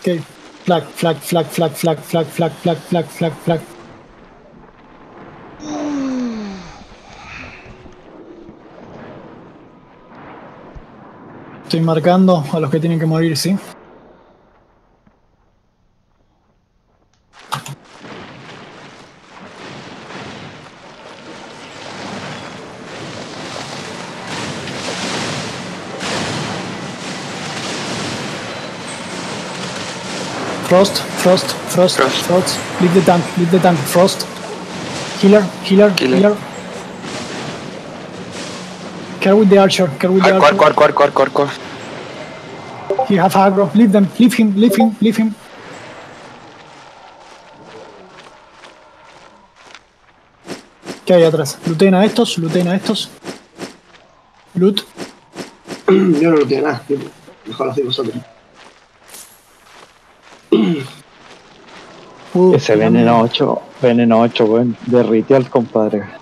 Ok. Flag, flag, flag, flag, flag, flag, flag, flag, flag, flag, flag. Estoy marcando a los que tienen que morir, ¿sí? Frost, Frost, Frost, Frost. Frost. Leave the tank, leave the tank. Frost. Healer, healer, Healer. healer. Care with the archer, care with the archer. core, core, core, core, core. He have aggro. Leave them, leave him, leave him, leave him. ¿Qué hay atrás? Looten a estos, looten a estos. Loot. Yo no lo tengo nada. Mejor lo hacéis vosotros. Ese veneno 8, veneno 8, weón. Derrite al compadre.